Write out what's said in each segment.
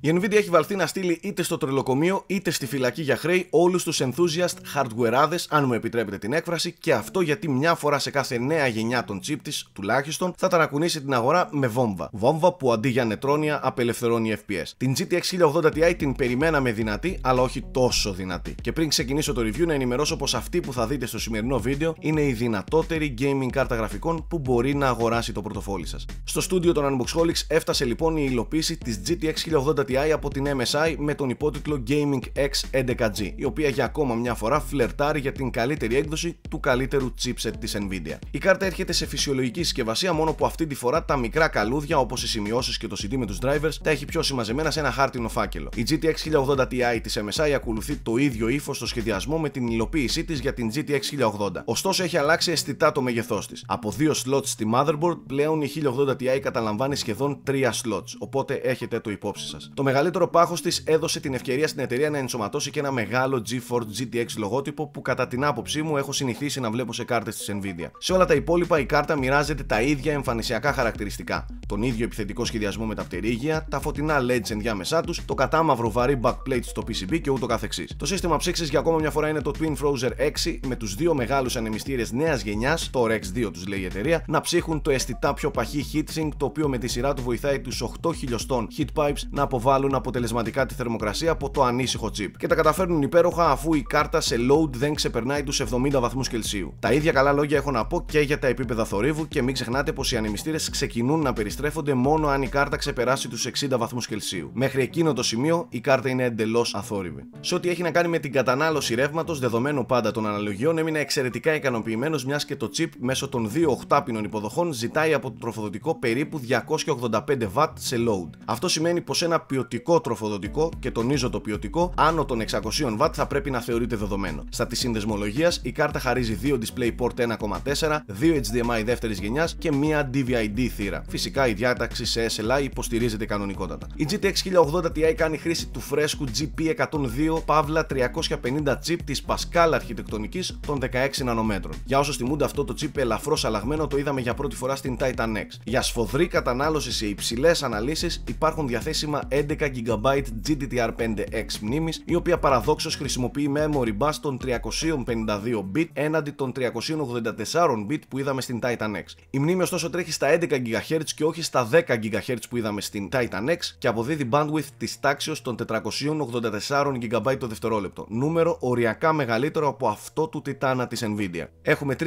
Η Nvidia έχει βαλθεί να στείλει είτε στο τρελοκομείο είτε στη φυλακή για χρέη όλους τους enthusiast hardwareάδες, αν μου επιτρέπετε την έκφραση, και αυτό γιατί μια φορά σε κάθε νέα γενιά των chip της, τουλάχιστον, θα ταρακουνήσει την αγορά με βόμβα. Βόμβα που αντί για νετρόνια απελευθερώνει FPS. Την GTX 1080 Ti την περιμέναμε δυνατή, αλλά όχι τόσο δυνατή. Και πριν ξεκινήσω το review, να ενημερώσω πως αυτή που θα δείτε στο σημερινό βίντεο είναι η δυνατότερη gaming κάρτα γραφικών που μπορεί να αγοράσει το πορτοφόλι σας. Στο στούντιο των Unboxholics έφτασε λοιπόν η υλοποίηση της GTX 1080 Ti από την MSI με τον υπότιτλο Gaming X 11G, η οποία για ακόμα μια φορά φλερτάρει για την καλύτερη έκδοση του καλύτερου chipset τη Nvidia. Η κάρτα έρχεται σε φυσιολογική συσκευασία, μόνο που αυτή τη φορά τα μικρά καλούδια όπω οι σημειώσει και το CD με του drivers τα έχει πιο συμμαζεμένα σε ένα χάρτινο φάκελο. Η GTX 1080 Ti τη MSI ακολουθεί το ίδιο ύφο στο σχεδιασμό με την υλοποίησή τη για την GTX 1080. Ωστόσο έχει αλλάξει αισθητά το μέγεθό τη. Από δύο slots στη motherboard πλέον η 1080 Ti καταλαμβάνει σχεδόν 3 slots, οπότε έχετε το υπόψη σα. Το μεγαλύτερο πάχος της έδωσε την ευκαιρία στην εταιρεία να ενσωματώσει και ένα μεγάλο GeForce GTX λογότυπο που κατά την άποψή μου έχω συνηθίσει να βλέπω σε κάρτες της Nvidia. Σε όλα τα υπόλοιπα η κάρτα μοιράζεται τα ίδια εμφανισιακά χαρακτηριστικά. Τον ίδιο επιθετικό σχεδιασμό με τα πτερίγια, τα φωτεινά LEDs ενδιάμεσά τους, το κατάμαυρο βαρύ backplate στο PCB και ούτω καθεξής. Το σύστημα ψήξης για ακόμα μια φορά είναι το Twin Frozer 6 με τους δύο μεγάλους ανεμιστήρες νέας γενιάς, το Rex 2 τους λέει η εταιρεία, να ψύχουν το αισθητά πιο παχύ heatsink το οποίο με τη σειρά του βοηθάει τους 8 χιλιοστών heat pipes να αποβάλουν αποτελεσματικά τη θερμοκρασία από το ανήσυχο chip. Και τα καταφέρνουν υπέροχα αφού η κάρτα σε load δεν ξεπερνάει τους 70 βαθμούς Κελσίου. Τα ίδια καλά λόγια έχω να πω και για τα επίπεδα θορύβου και μην ξεχνάτε πως οι ανεμιστήρες ξεκινούν να περιστρέφονται μόνο αν η κάρτα ξεπεράσει τους 60 βαθμούς Κελσίου. Μέχρι εκείνο το σημείο η κάρτα είναι εντελώς αθόρυβη. Σε ό,τι έχει να κάνει με την κατανάλωση ρεύματος, δεδομένου πάντα των αναλογιών, έμεινε εξαιρετικά ικανοποιημένος μιας και το chip μέσω των δύο 8 πίνων υποδοχών ζητάει από το τροφοδοτικό περίπου 285 W σε load. Αυτό σημαίνει πως ένα ποιοτικό τροφοδοτικό, και τονίζω το ποιοτικό, άνω των 600 W θα πρέπει να θεωρείται δεδομένο. Στα της συνδεσμολογίας, η κάρτα χαρίζει 2 DisplayPort 1.4, 2 HDMI δεύτερης γενιάς και μία DVI-D θύρα. Φυσικά η διάταξη σε SLI υποστηρίζεται κανονικότατα. Η GTX 1080 Ti κάνει χρήση του φρέσκου GP102 Pavla 350 chip της Pascal αρχιτεκτονικής των 16 νανομέτρων. Για όσο θυμούνται αυτό το chip ελαφρώς αλλαγμένο το είδαμε για πρώτη φορά στην Titan X. Για σφοδρή κατανάλωση σε υψηλές αναλύσεις υπάρχουν διαθέσιμα 11 GB GDDR5X μνήμης, η οποία παραδόξως χρησιμοποιεί memory bus των 352 bit έναντι των 384 bit που είδαμε στην Titan X. Η μνήμη ωστόσο τρέχει στα 11 GHz και όχι στα 10 GHz που είδαμε στην Titan X και αποδίδει bandwidth της τάξης των 484 GB το δευτερόλεπτο. Νούμερο οριακά μεγαλύτερο από αυτό του Titana της Nvidia. Έχουμε 3584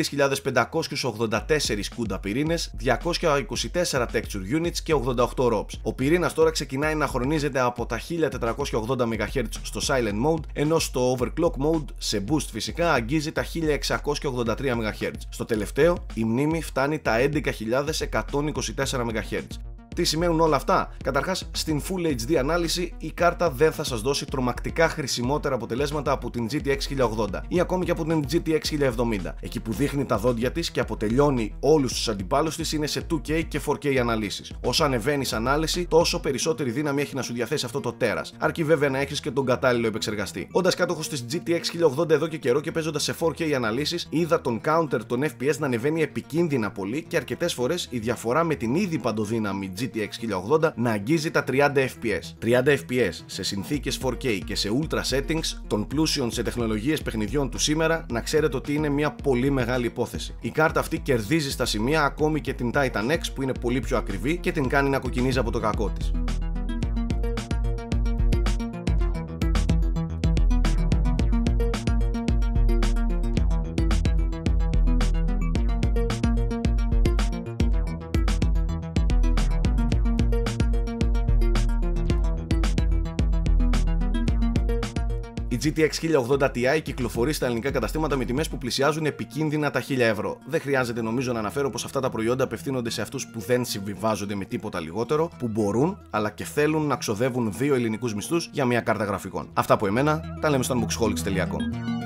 CUDA πυρήνες, 224 texture units και 88 ROPs. Ο πυρήνας τώρα ξεκινάει να χρονίζεται από τα 1480 MHz στο silent mode, ενώ στο overclock mode σε boost φυσικά αγγίζει τα 1683 MHz. Στο τελευταίο, η μνήμη φτάνει τα 11.124 MHz. Τι σημαίνουν όλα αυτά; Καταρχάς, στην Full HD ανάλυση η κάρτα δεν θα σας δώσει τρομακτικά χρησιμότερα αποτελέσματα από την GTX 1080 ή ακόμη και από την GTX 1070. Εκεί που δείχνει τα δόντια της και αποτελειώνει όλους τους αντιπάλους της είναι σε 2K και 4K αναλύσεις. Όσο ανεβαίνει ανάλυση, τόσο περισσότερη δύναμη έχει να σου διαθέσει αυτό το τέρας. Αρκεί βέβαια να έχεις και τον κατάλληλο επεξεργαστή. Όντας κάτοχος της GTX 1080 εδώ και καιρό και παίζοντας σε 4K αναλύσεις, είδα τον counter των FPS να ανεβαίνει επικίνδυνα πολύ και αρκετές φορές η διαφορά με την ήδη παντοδύναμη GTX 1080 να αγγίζει τα 30 fps. 30 fps σε συνθήκες 4K και σε ultra settings των πλούσιων σε τεχνολογίες παιχνιδιών του σήμερα να ξέρετε ότι είναι μια πολύ μεγάλη υπόθεση. Η κάρτα αυτή κερδίζει στα σημεία ακόμη και την Titan X που είναι πολύ πιο ακριβή και την κάνει να κοκκινίζει από το κακό της. Η GTX 1080 Ti κυκλοφορεί στα ελληνικά καταστήματα με τιμές που πλησιάζουν επικίνδυνα τα 1000 ευρώ. Δεν χρειάζεται νομίζω να αναφέρω πως αυτά τα προϊόντα απευθύνονται σε αυτούς που δεν συμβιβάζονται με τίποτα λιγότερο, που μπορούν αλλά και θέλουν να ξοδεύουν δύο ελληνικούς μισθούς για μια κάρτα γραφικών. Αυτά από εμένα, τα λέμε στο unboxholics.com.